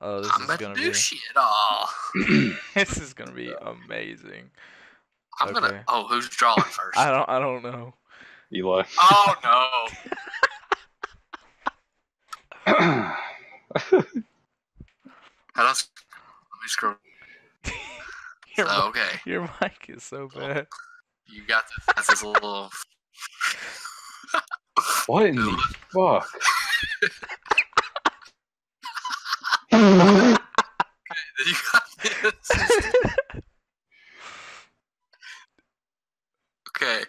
Oh, this I'm is gonna to do be shit. Oh. this is gonna be amazing. I'm Okay. gonna. Oh, who's drawing first? I don't I don't know. I'm gonna. okay. Oh, who's? I don't I don't know. Eli. Oh no. How does? Let me scroll. Your, Oh, okay, your mic is so oh. bad. you got this. That's this little. what in the fuck? You got this. Okay.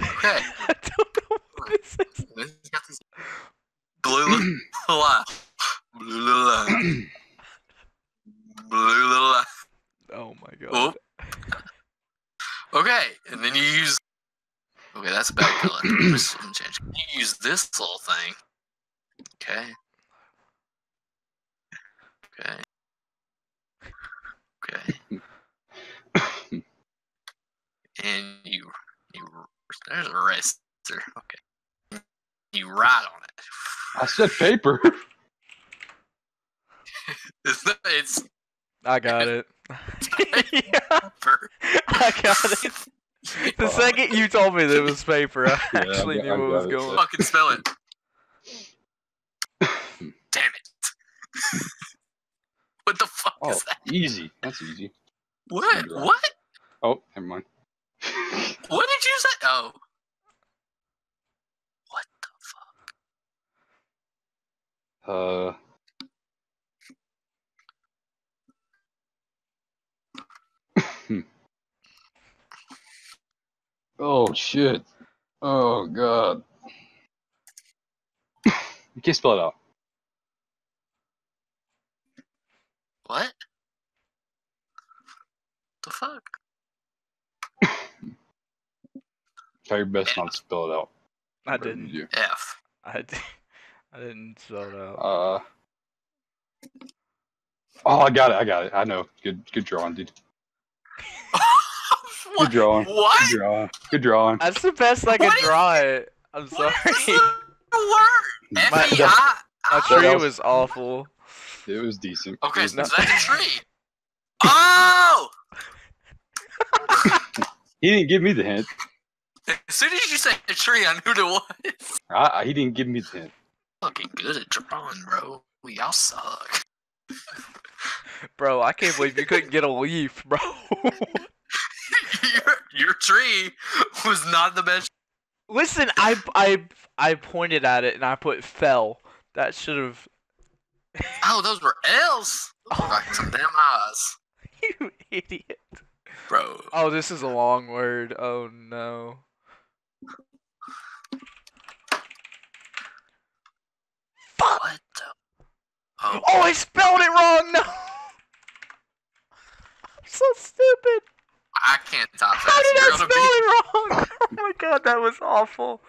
Okay. I don't know what this is. This got this blue little line. Blue little line. Blue little line. Oh my god. Oh. Okay, and then you use. Okay, that's a bad color. Just change. You use this little thing. Okay. Okay. Okay. And you, you, there's a eraser. Okay. You write on it. I said paper. It's, it's I got it. paper. I got it. The second you told me that it was paper, I Yeah, I actually got- knew I what got was it, going. Fucking spell it. Damn it. what the fuck Oh, is that? easy. That's easy. What? What? Oh, never mind. What did you say? Oh. What the fuck? Uh. oh shit. Oh god. you can't spell it out. What? The fuck? Try your best not to spell it out. I Whatever didn't. you F. I, di- didn't spell it out. Uh. Oh, I got it. I got it. I know. Good, good drawing, dude. what? drawing. What? Good drawing. Good drawing. That's the best I could What is- draw it. I'm sorry. What is the word? My- F E I. My I- tree was awful. It was decent. Okay, It so was- that's a tree. Oh! he didn't give me the hint. As soon as you said a tree, I knew what it was. I, I- he didn't give me the hint. Fucking good at drawing, bro. Y'all suck. Bro, I can't believe you couldn't get a leaf, bro. your, your tree was not the best. Listen, I I I pointed at it and I put fell. That should have Oh, those were L's. Those look like some damn eyes, you idiot. bro. Oh, this is a long word. Oh no. Fuck. What the? Oh, Oh, I spelled it wrong. No. I'm so stupid. I can't top How did I spell it wrong? Oh my god, that was awful.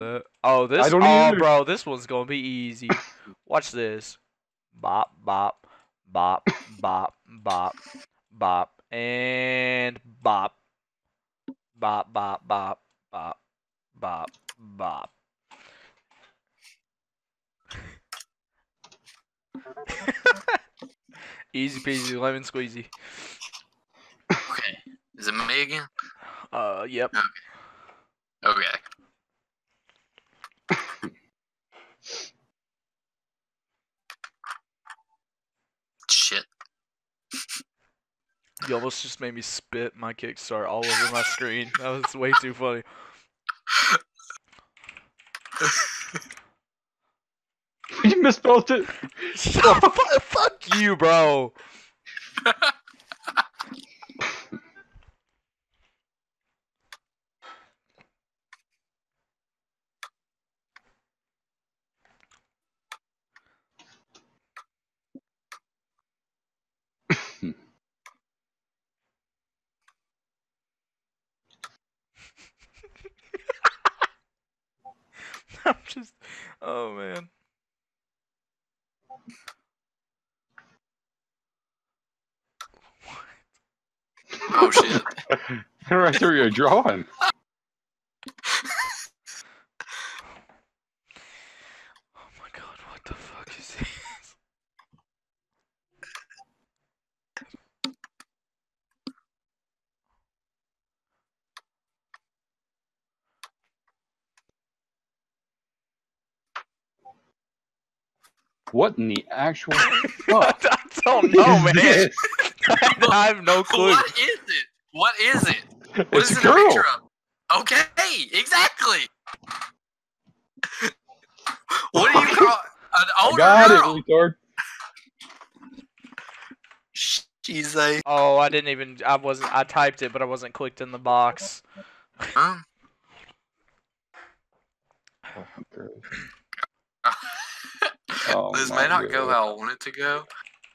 Uh, oh, this. don't oh, either. bro, this one's gonna be easy. Watch this. Bop, bop, bop, bop, bop, bop, and bop, bop, bop, bop, bop, bop, bop. Easy peasy, lemon squeezy. Okay. Is it me again? Uh, yep. Okay. Shit. You almost just made me spit my Kickstart all over my screen. That was way too funny. you misspelled it. Shut up, fuck you, bro. oh man. Oh shit. right there, you're drawing. What in the actual fuck? I don't know, is man. this? I have no clue. What is it? What is it? What It's is a it a girl. picture? Okay, exactly. what do you call an I older got girl? it, retard. She's a Oh, I didn't even. I wasn't. I typed it, but I wasn't clicked in the box. huh? Oh, Oh this may not go how I want it to go.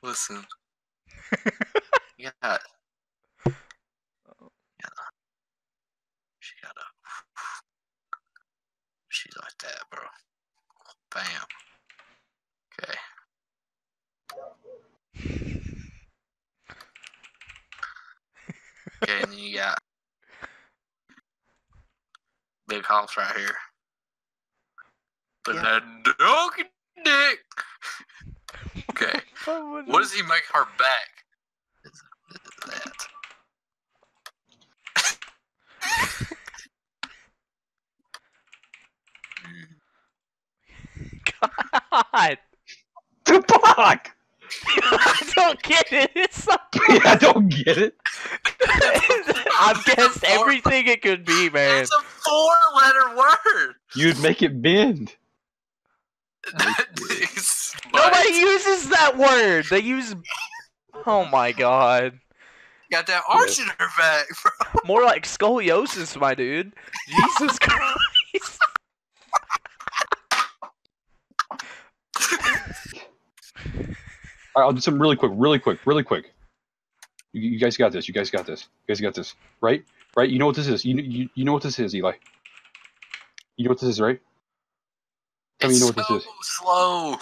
Listen. yeah. Yeah. She got a. She's like that, bro. Bam. Okay. Okay, and then you got big house right here. But Yeah. that dog dick. Okay. Oh, what does he make her back? Is, is that? God, Fuck! I don't get it. It's so, I don't get it. I've guessed everything it could be, man. It's a four-letter word. You'd make it bend. It's- Nobody uses that word. They use. Oh my god. got that arch in her back, bro. More like scoliosis, my dude. Jesus Christ. All right, I'll do something really quick, really quick, really quick. You, you guys got this. You guys got this. You guys got this. Right? Right? You know what this is. You, you, you know what this is, Eli. You know what this is, right? Tell me you know what It's this is. slow.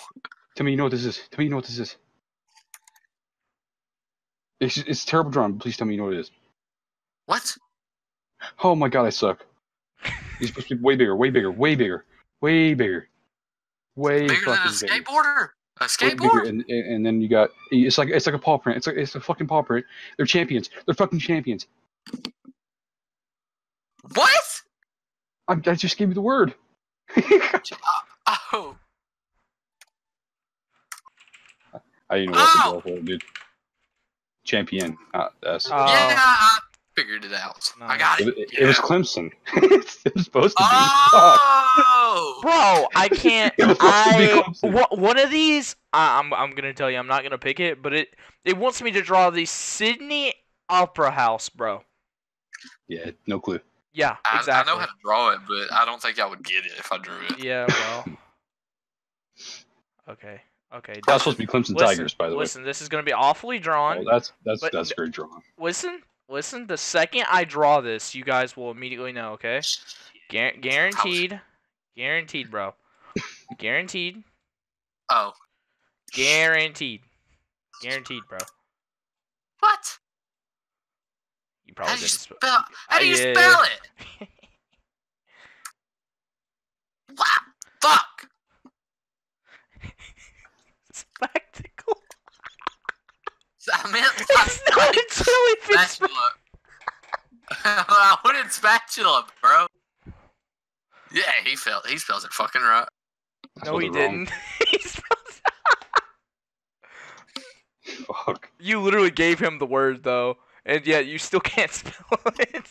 Tell me you know what this is. Tell me you know what this is. It's, it's terrible drawing. Please tell me you know what it is. What? Oh my god, I suck. He's supposed to be way bigger, way bigger, way bigger, way bigger, way Bigger than a fucking bigger. skateboarder? A skateboard? and, and and then you got it's like it's like a paw print. It's like it's a fucking paw print. They're champions. They're fucking champions. What? I, I just gave you the word. Uh, Oh. I didn't know what Ow! to oh. go for, dude. Champion, not S. Oh. yeah, I figured it out. I got it, it. it, it was Clemson. it was supposed to be. Oh! Bro, I can't. It was supposed to be I Clemson. one of these. I, I'm I'm gonna tell you. I'm not gonna pick it, but it it wants me to draw the Sydney Opera House, bro. Yeah, no clue. Yeah, I, exactly. I know how to draw it, but I don't think I would get it if I drew it. Yeah, well. Okay. Okay. That's was supposed to be Clemson listen, Tigers, by the way. listen, this is gonna be awfully drawn. Oh, that's that's that's great drawing. Listen, listen. The second I draw this, you guys will immediately know. Okay. Guar- guaranteed. Guaranteed, bro. Guaranteed. Oh. Guaranteed. Guaranteed, bro. What? You How probably do you didn't. spell? How do you Yeah. Uh, spell it? What? Fuck. Spectacle. I meant It's not a jellyfish. spatula. I wanted spatula, bro. Yeah, he felt he spells it fucking right. No, he didn't. He spells- Fuck. you literally gave him the word though, and yet you still can't spell it.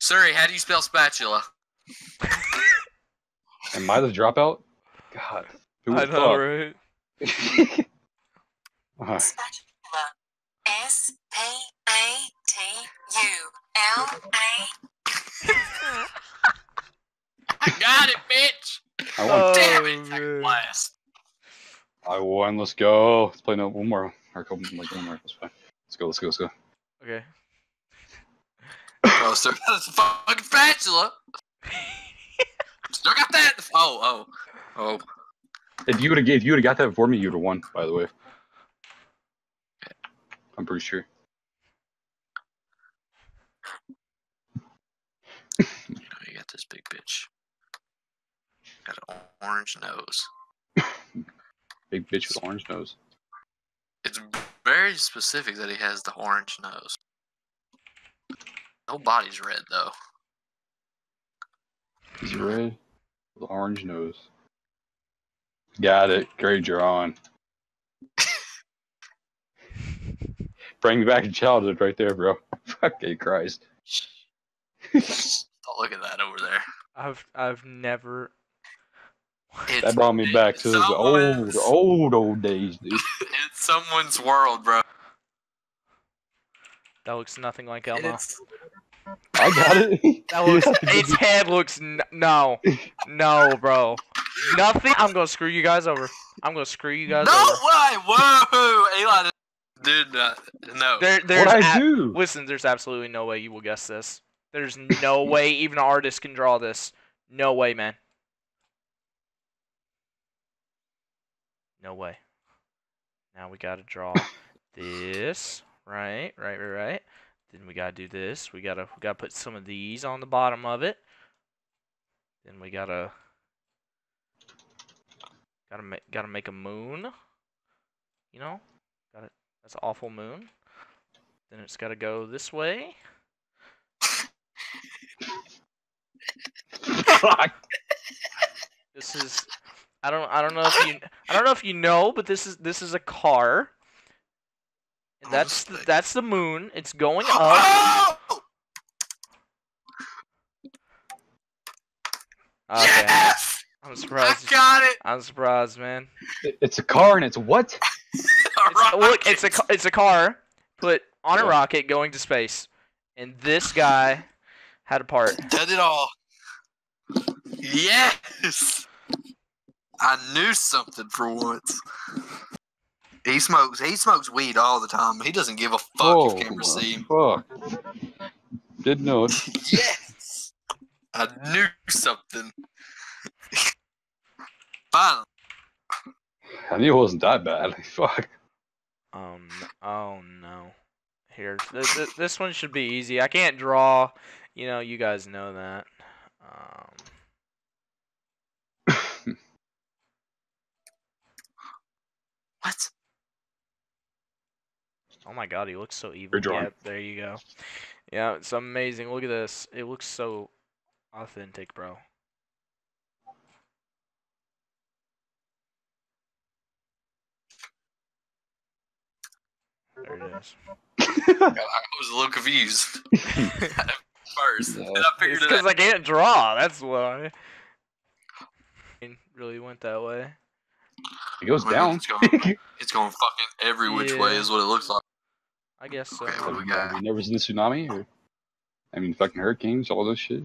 Sorry, how do you spell spatula? Am I the dropout? God. Who I would know, right? thought? Uh, Spatula. S P A T U L A. I got it, bitch. I won. Oh, Damn it, second man. last. I won. Let's go. Let's play no, one more. Or a couple, like one more. Let's go. Let's go. Let's go. Okay. Bro, still got this fucking spatula. Still got that. Oh, oh, oh. If you would have, if you would have got that before me, you'd have won. By the way, I'm pretty sure. You know, you got this big bitch. Got an orange nose. Big bitch with orange nose. It's very specific that he has the orange nose. No body's red though. He's red with orange nose. Got it. Great drawing. Bring me back to childhood right there, bro. Fucking Christ. Don't look at that over there. I've I've never. It's, That brought me back to the old, old, old days, dude. It's someone's world, bro. That looks nothing like Elmo. I got it. That looks. its head looks n- no, no, bro. Nothing. I'm gonna screw you guys over. I'm gonna screw you guys no over. way! Whoa, Eli, dude, uh, no. There, there's What I a- do? listen. There's absolutely no way you will guess this. There's no way even an artist can draw this. No way, man. No way. Now we gotta draw this. Right, right, right, right. Then we gotta do this. We gotta we gotta put some of these on the bottom of it. Then we gotta gotta make gotta make a moon. You know, got it. That's an awful moon. Then it's gotta go this way. Fuck. This is I don't I don't know if ah! you I don't know if you know, but this is this is a car. And that's the, that's the moon. It's going up. Oh! Okay. Yes! I'm surprised. I surprised. got it! I'm surprised, man. It's a car and it's what? It's, look, it's a ca- it's a car put on a Yeah. rocket going to space, and this guy had a part. Did it all. Yes! I knew something for once. He smokes. He smokes weed all the time. He doesn't give a fuck oh, if cameras see him. fuck. Didn't know it. Yes, I knew something. Finally, I knew it wasn't that bad. Fuck. Um. Oh no. Here, th- th- this one should be easy. I can't draw. You know, you guys know that. Um. What? Oh my god, he looks so evil. drawing. Yep, there you go. Yeah, it's amazing. Look at this. It looks so authentic, bro. There it is. I was a little confused at first. Yeah. Then I figured It's because. I can't draw. That's why. It really went that way. It goes Well, down. It's going, it's going fucking every which way is what it looks like. I guess so. Okay, what do we Have got? you never seen the tsunami? Or, I mean, fucking hurricanes, all this shit.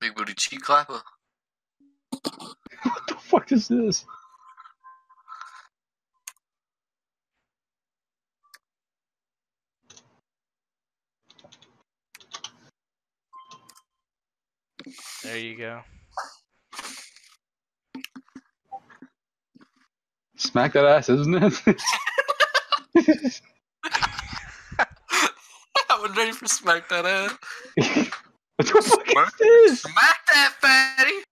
Big booty cheek clapper. What the fuck is this? There you go. Smack that ass, isn't it? I was ready for smack that ass. what the fuck is Smack- this? Smack that fatty.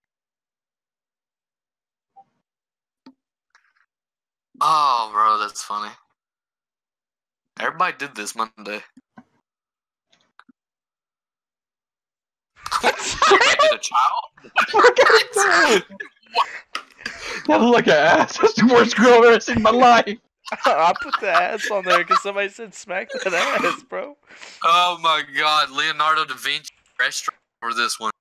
Oh, bro, that's funny. Everybody did this Monday. I did a child? Fuck is that? That looked like an ass. That's the worst girl I've ever seen in my life. I put the ass on there because somebody said smack that ass, bro. Oh my god, Leonardo da Vinci restaurant for this one.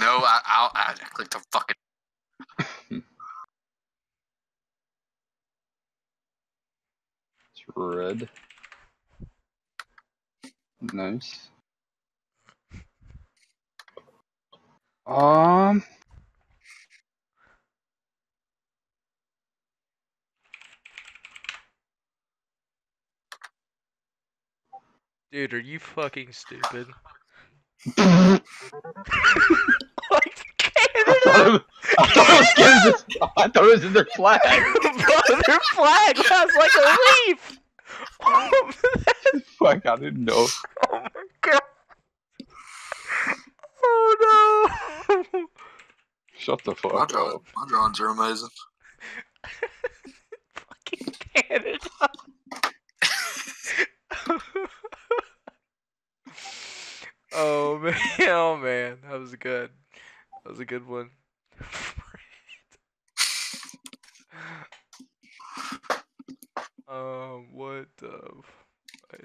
no, I, I, I clicked the fucking. It's red. Nice. Um, Dude, are you fucking stupid? I like thought it was, I thought it was Kansas. I thought it was in their flag. bro, their flag has like a leaf. Oh Fuck, I didn't know. Oh my god. Oh no. Shut the My, fuck draw, up. my drawings are amazing. Fucking Canada. oh man, oh man, that was good. That was a good one. What?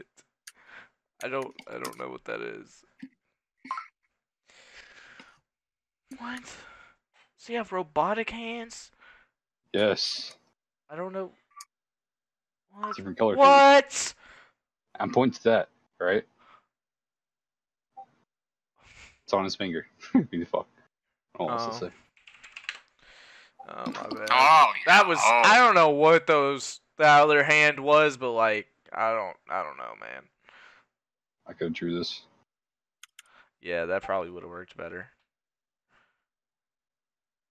I don't. I don't know what that is. What? Does he have robotic hands? Yes. I don't know. What? Different color. What? I'm pointing to that, right? It's on his finger. Who the fuck? Oh, what's Oh. say? Oh my bad. Oh, That was oh. I don't know what those the other hand was, but like I don't I don't know, man. I could have drew this. Yeah, that probably would have worked better.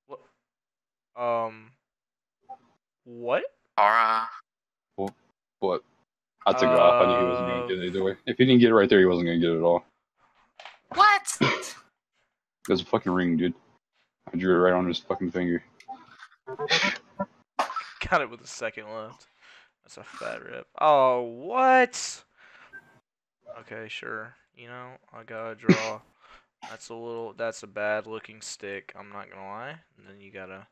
What? Um. What? Alright. But I took it off. I knew he wasn't Uh, going to get it either way. If he didn't get it right there, he wasn't going to get it at all. What? There's a fucking ring, dude. I drew it right on his fucking finger. Got it with a second left. That's a fat rip. Oh, what? Okay, sure. You know, I gotta draw. That's a little. That's a bad looking stick. I'm not gonna lie. And then you gotta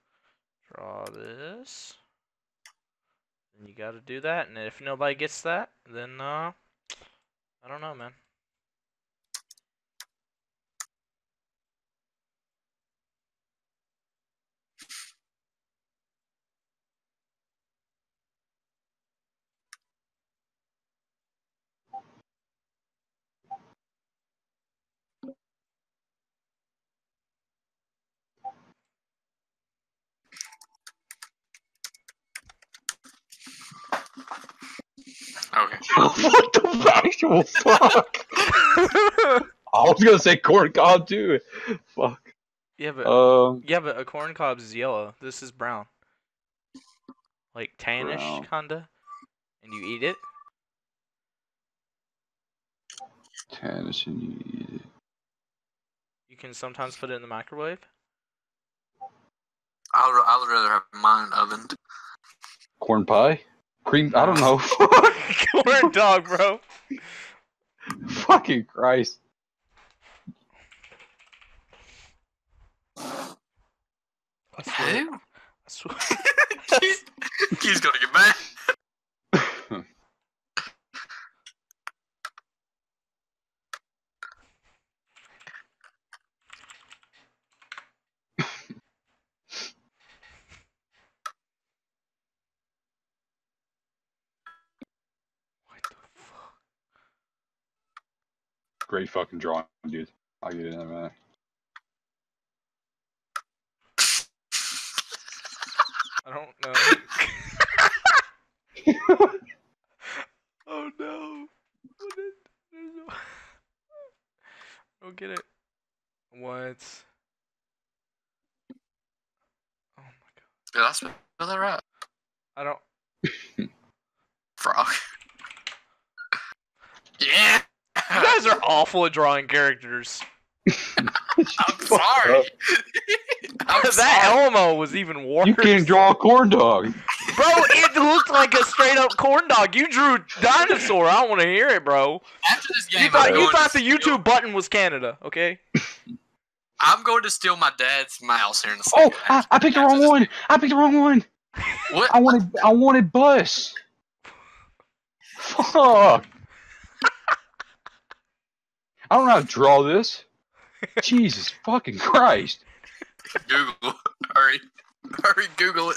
draw this. And you gotta do that. And if nobody gets that, then uh, I don't know, man. Okay. what the actual fuck? I was going to say corn cob too. Fuck. yeah, but Um, yeah, but a corn cob is yellow. This is brown. Like tannish, Brown. kinda. And you eat it. tennis and you eat it. You can sometimes put it in the microwave. I would, I would rather have mine ovened. Corn pie? Cream? I don't know. corn dog, bro. fucking Christ. I swear. I swear. he's, he's gonna get mad. Great fucking drawing, dude. I'll get it in a minute. I don't know. oh no. What is, there's no... I don't get it. What? Oh my god. Did I spell that right? I don't. Frog. yeah. You guys are awful at drawing characters. I'm sorry. I'm that sorry. Elmo was even worse. You can't draw a corn dog. Bro, it looked like a straight up corn dog. You drew dinosaur. I don't want to hear it, bro. After this game, You thought I'm you thought to the steal- YouTube button was Canada, okay? I'm going to steal my dad's mouse here in a oh, second. Oh, I, I picked the wrong one. I picked the wrong one. What? I wanted, I wanted bus. Fuck. I don't know how to draw this. Jesus fucking Christ. Google. Hurry. Hurry, Google it.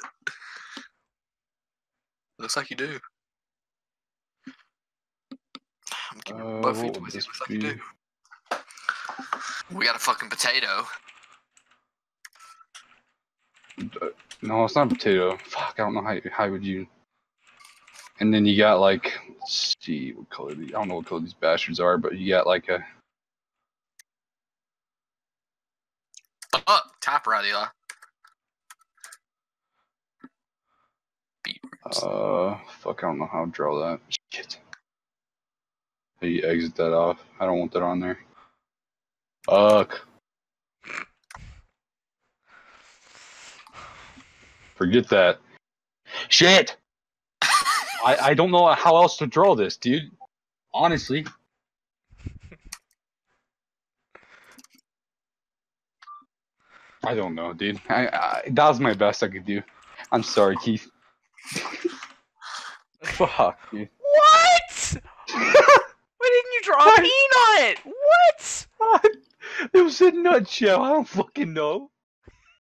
Looks like you do. I'm giving Uh, both what feet would to this Looks like you do. We got a fucking potato. No, it's not a potato. Fuck, I don't know how how would you. And then you got like, let's see what color. The, I don't know what color these bastards are, but you got like a. Fuck. Type right, Eli. Beat. Uh, fuck, I don't know how to draw that. Shit. You exit that off? I don't want that on there. Fuck. Forget that. Shit. I I don't know how else to draw this, dude. Honestly. I don't know, dude. I, I that was my best I could do. I'm sorry, Keith. Fuck, dude. What? Why didn't you draw a peanut? What? it was a nutshell. I don't fucking know.